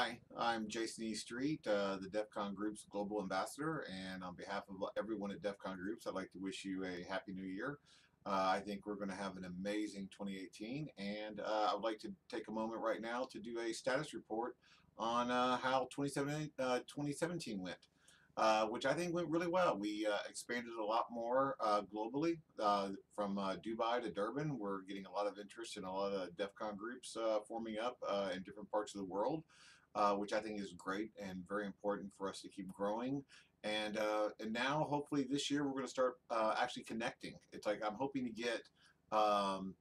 Hi, I'm Jayson E. Street, uh, the DEF CON Group's Global Ambassador, and on behalf of everyone at DEF CON Groups, I'd like to wish you a Happy New Year. Uh, I think we're going to have an amazing 2018, and uh, I would like to take a moment right now to do a status report on uh, how 2017, 2017 went. Uh, which I think went really well. We uh, expanded a lot more uh, globally from Dubai to Durban. We're getting a lot of interest in a lot of DEF CON groups forming up in different parts of the world uh, which I think is great and very important for us to keep growing. And uh, and now hopefully this year we're going to start uh, actually connecting. It's like I'm hoping to get um,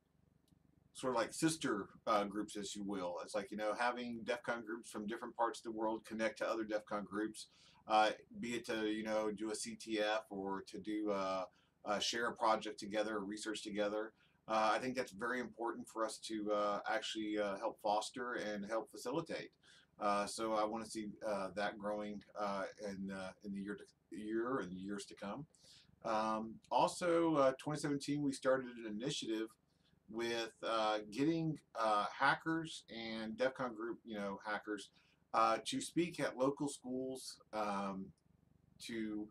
sort of like sister uh, groups, as you will. It's like you know having DEF CON groups from different parts of the world connect to other DEF CON groups, uh, be it to you know do a CTF or to do uh, share a project together, research together. Uh, I think that's very important for us to uh, actually uh, help foster and help facilitate. Uh, so I want to see uh, that growing uh, in in the year to, year and years to come. Um, also, 2017 we started an initiative with getting hackers and DEF CON group, you know, hackers to speak at local schools um, to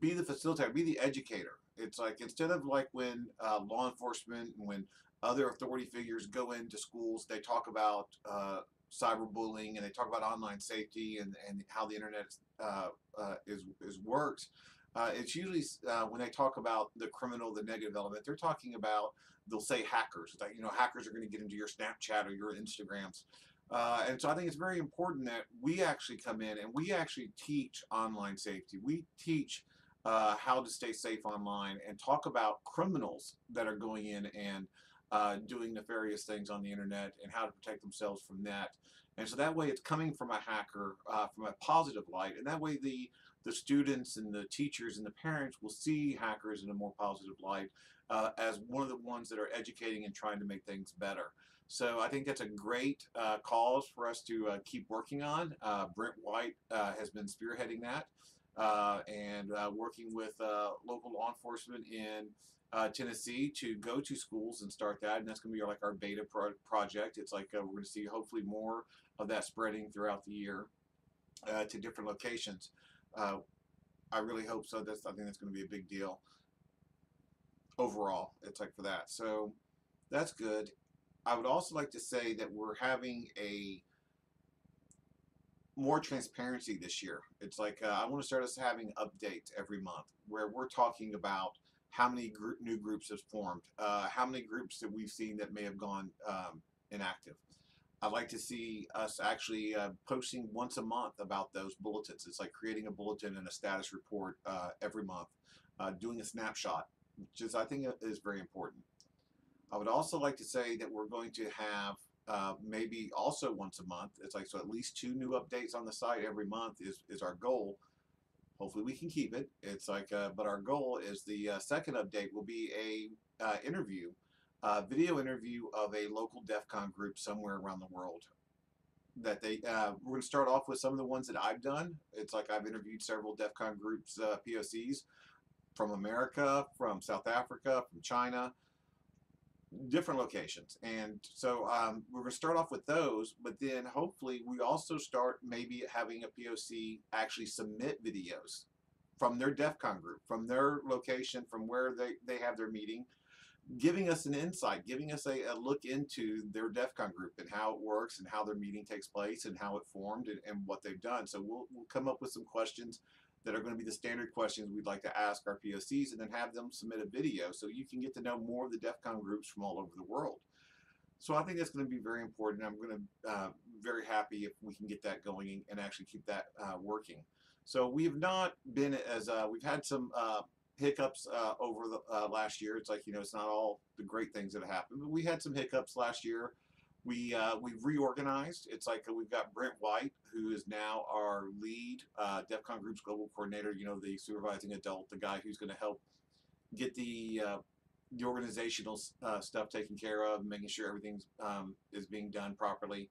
be the facilitator, be the educator. It's like instead of like when uh, law enforcement and when other authority figures go into schools, they talk about uh, cyberbullying and they talk about online safety and, and how the internet uh, uh, is, is works. Uh, it's usually uh, when they talk about the criminal, the negative element, they're talking about, they'll say hackers. Like, you know, hackers are going to get into your Snapchat or your Instagrams. Uh, and so I think it's very important that we actually come in and we actually teach online safety. We teach uh, how to stay safe online and talk about criminals that are going in and uh, doing nefarious things on the internet and how to protect themselves from that. And so that way it's coming from a hacker uh, from a positive light. And that way the, the students and the teachers and the parents will see hackers in a more positive light uh, as one of the ones that are educating and trying to make things better. So I think that's a great uh, cause for us to uh, keep working on. Uh, Brent White has been spearheading that. and working with local law enforcement in uh, Tennessee to go to schools and start that, and that's going to be like our beta pro project. It's like uh, we're going to see hopefully more of that spreading throughout the year uh, to different locations. Uh, I really hope so. That's I think that's going to be a big deal overall. It's like for that, so that's good. I would also like to say that we're having a more transparency this year. It's like uh, I want to start us having updates every month where we're talking about how many group, new groups have formed, uh, how many groups that we've seen that may have gone um, inactive. I'd like to see us actually uh, posting once a month about those bulletins. It's like creating a bulletin and a status report uh, every month, uh, doing a snapshot, which is I think is very important. I would also like to say that we're going to have uh, maybe also once a month. It's like so at least two new updates on the site every month is is our goal Hopefully we can keep it. It's like, uh, but our goal is the uh, second update will be a uh, interview, video interview of a local DEF CON group somewhere around the world. That they, we're going to start off with some of the ones that I've done. It's like I've interviewed several DEF CON groups, POCs from America, from South Africa, from China, different locations. And so um, we're going to start off with those, but then hopefully we also start maybe having a POC actually submit videos from their DEF CON group, from their location, from where they, they have their meeting, giving us an insight, giving us a, a look into their DEF CON group and how it works and how their meeting takes place and how it formed and, and what they've done. So we'll, we'll come up with some questions that are going to be the standard questions we'd like to ask our POCs and then have them submit a video so you can get to know more of the DEF CON groups from all over the world. So I think that's going to be very important. I'm going to uh, very happy if we can get that going and actually keep that uh, working. So we have not been as uh, we've had some uh, hiccups uh, over the uh, last year. It's like you know it's not all the great things that have happened, but we had some hiccups last year we uh, we've reorganized. It's like we've got Brent White, who is now our lead uh, Group's global coordinator. You know, the supervising adult, the guy who's going to help get the uh, the organizational uh, stuff taken care of, making sure everything's um, is being done properly,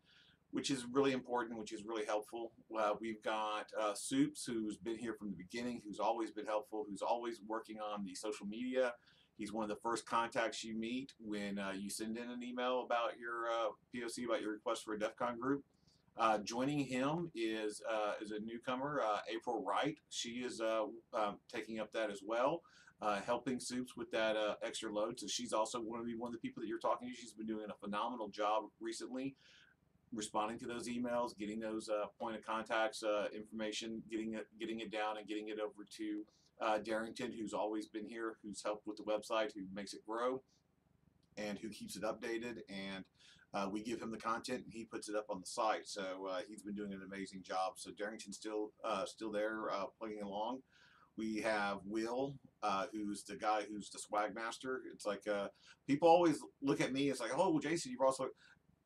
which is really important, which is really helpful. Uh, we've got uh, Soups, who's been here from the beginning, who's always been helpful, who's always working on the social media He's one of the first contacts you meet when uh, you send in an email about your uh, POC, about your request for a DEF CON group. Uh, joining him is uh, is a newcomer, uh, April Wright. She is uh, um, taking up that as well, helping Soups with that extra load. So she's also going to be one of the people that you're talking to. She's been doing a phenomenal job recently, responding to those emails, getting those point of contacts information, getting it getting it down, and getting it over to Darrington, who's always been here, who's helped with the website, who makes it grow, and who keeps it updated and uh, we give him the content and he puts it up on the site. So uh, he's been doing an amazing job. So Darrington's still uh, still there uh, plugging along. We have Will, uh, who's the guy who's the swag master. It's like uh, people always look at me. It's like, oh, Jayson, you've also.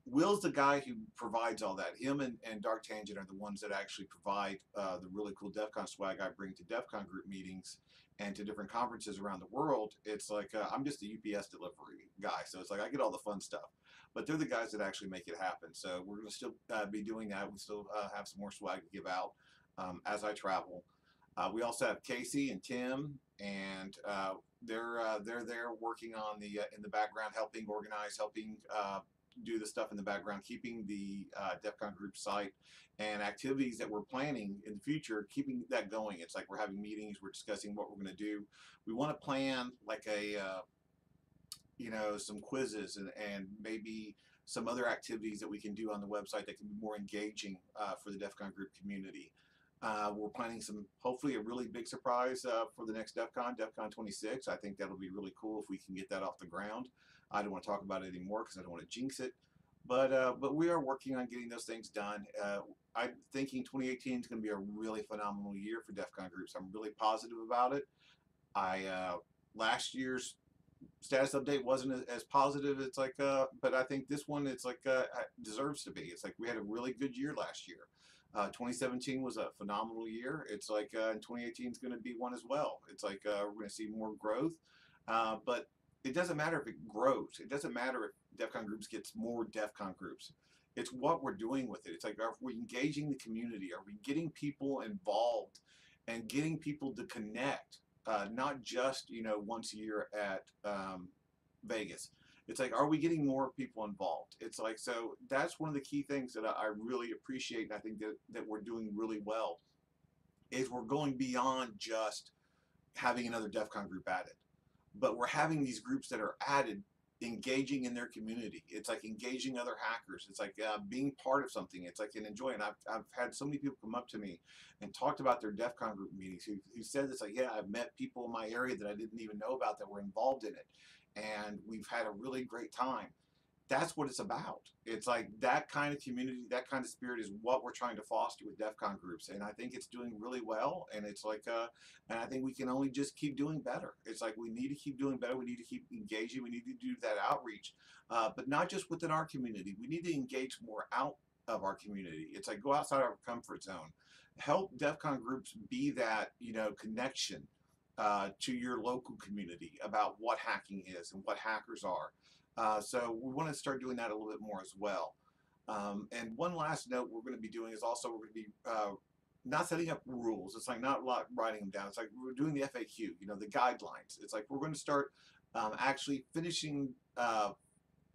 Will's the guy who provides all that. Him and, and Dark Tangent are the ones that actually provide the really cool DEF CON swag I bring to DEF CON group meetings and to different conferences around the world. It's like I'm just a UPS delivery guy. So it's like I get all the fun stuff but they're the guys that actually make it happen. So we're going to still uh, be doing that. We still uh, have some more swag to give out um, as I travel. Uh, we also have Casey and Tim, and uh, they're uh, they're there working on the uh, in the background, helping organize, helping do the stuff in the background, keeping the DEF CON group site and activities that we're planning in the future, keeping that going. It's like we're having meetings, we're discussing what we're going to do. We want to plan like a you know, some quizzes and, and maybe some other activities that we can do on the website that can be more engaging uh, for the DEF CON group community. Uh, we're planning some, hopefully a really big surprise uh, for the next DEF CON, DEF CON 26. I think that'll be really cool if we can get that off the ground. I don't want to talk about it anymore because I don't want to jinx it. But, uh, but we are working on getting those things done. Uh, I'm thinking 2018 is going to be a really phenomenal year for DEF CON groups. I'm really positive about it. I uh, last year's status update wasn't as positive. It's like, uh, but I think this one, it's like deserves to be. It's like we had a really good year last year. Uh, 2017 was a phenomenal year. It's like uh, 2018 is going to be one as well. It's like uh, we're going to see more growth, uh, but it doesn't matter if it grows. It doesn't matter if DEF CON groups gets more DEF CON groups. It's what we're doing with it. It's like are we engaging the community? Are we getting people involved and getting people to connect? uh, not just you know once a year at um, Vegas. It's like, are we getting more people involved? It's like, so that's one of the key things that I really appreciate, and I think that, that we're doing really well, is we're going beyond just having another DEF CON group added. But we're having these groups that are added engaging in their community. It's like engaging other hackers. It's like uh, being part of something. It's like an enjoying. I've, I've had so many people come up to me and talked about their DEF CON group meetings who, who said this like, yeah, I've met people in my area that I didn't even know about that were involved in it. And we've had a really great time that's what it's about. It's like that kind of community, that kind of spirit is what we're trying to foster with DEF CON groups. And I think it's doing really well. And it's like, uh, and I think we can only just keep doing better. It's like we need to keep doing better. We need to keep engaging. We need to do that outreach, uh, but not just within our community. We need to engage more out of our community. It's like go outside our comfort zone. Help DEF CON groups be that, you know, connection uh, to your local community about what hacking is and what hackers are. Uh, so we want to start doing that a little bit more as well. Um, and one last note we're going to be doing is also we're going to be uh, not setting up rules. It's like not writing them down. It's like we're doing the FAQ, you know, the guidelines. It's like we're going to start um, actually finishing, uh,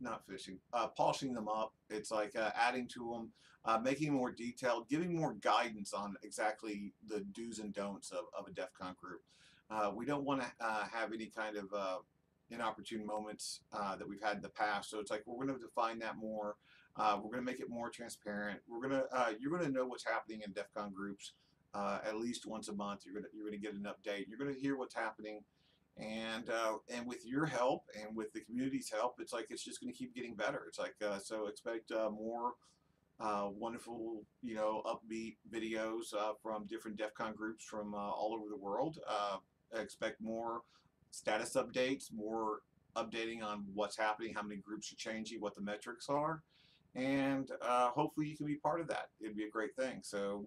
not finishing, uh, polishing them up. It's like uh, adding to them, uh, making more detailed, giving more guidance on exactly the do's and don'ts of, of a DEF CON group. Uh, we don't want to have any kind of inopportune moments uh, that we've had in the past. So it's like we're going to define that more. Uh, we're going to make it more transparent. We're going to uh, you're going to know what's happening in DEF CON groups uh, at least once a month. You're going to you're going to get an update. You're going to hear what's happening, and uh, and with your help and with the community's help, it's like it's just going to keep getting better. It's like uh, so expect more. wonderful, you know, upbeat videos from different DEF CON groups from all over the world. Expect more status updates, more updating on what's happening, how many groups are changing, what the metrics are, and uh, hopefully you can be part of that. It'd be a great thing. So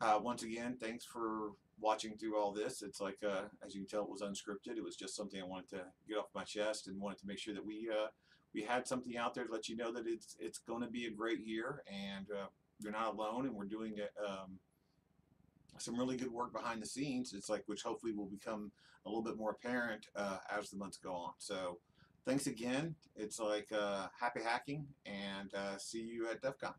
uh, once again, thanks for watching through all this. It's like, uh, as you can tell, it was unscripted. It was just something I wanted to get off my chest and wanted to make sure that we uh, we had something out there to let you know that it's it's going to be a great year and uh, you're not alone and we're doing it. Um, some really good work behind the scenes. It's like which hopefully will become a little bit more apparent uh, as the months go on. So thanks again. It's like uh, happy hacking and uh, see you at DEF CON.